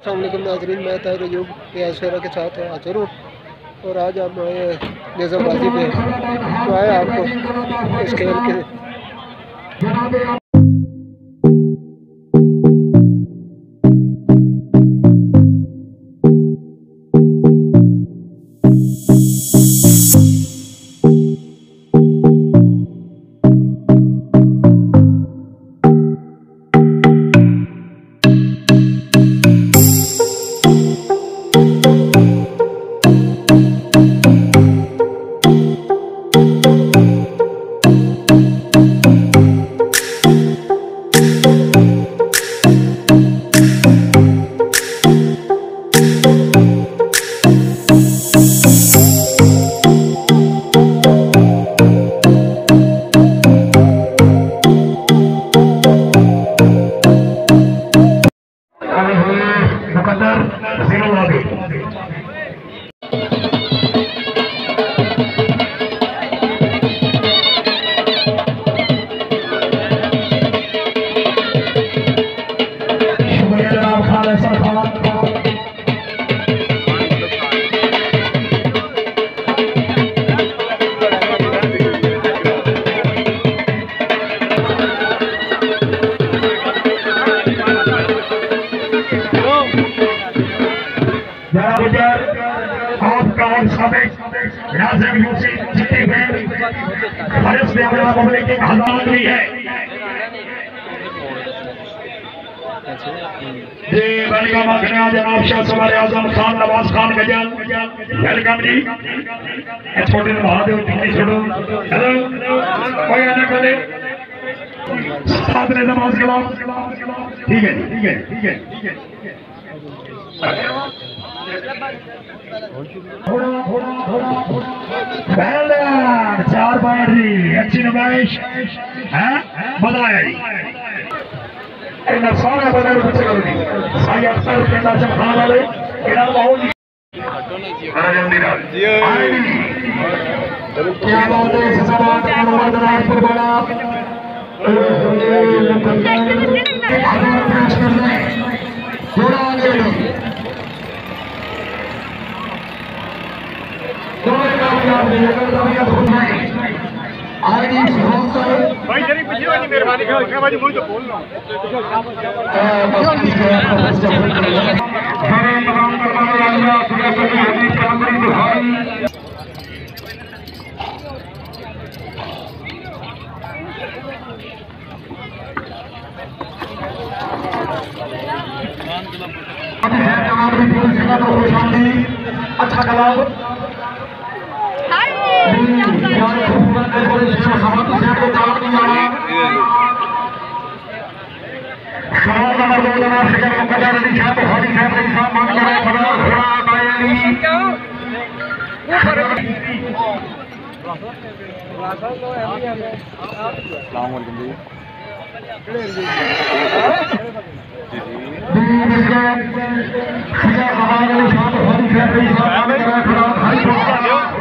السلام علیکم ناظرین، میں طاہر ایوب ریاض فیرہ کے ساتھ حاضر ہوں اور آج ہم آئے نظام بازی پہ تو آئے آپ کو اس کھیل کے۔ হবে Thank you. سابق ناظم یوسف ہوئے فرض میں اپنا مملک حضرات بھی ہے۔ جی ویلکم آخنا جناب شاہ سوار اعظم خان نواز خان گجل ویلکم جی۔ اے چھوٹے نبھا دے ٹھیک چھوڑو ہیلو کوئی آنا کرے ساتھ نے نماز کلام جی، ٹھیک ہے ٹھیک ہے ٹھیک ہے ٹھیک ہے۔ چار بائنڈری اچھی نمائش مزہ آیا جی سارے بدل پیچھے کرو جی سائی اکثر پینڈا چمخان والے انہاں بہت جی آئے جی کیا بات ہے اس سبات انور دراز پر بڑا تھوڑا آگے بھائی جری پیچھے والی مہربانی کرو میں باجی مجھے تو بول رہا ہوں اچھا کلام سوال نمبر دو جناب مقدر علی صاحب بخاری صاحب علی صاحب مان کرے خدا خدا بائی علی السلام علیکم جی شکر مقدر علی صاحب بخاری صاحب علی صاحب مان کرے خدا خدا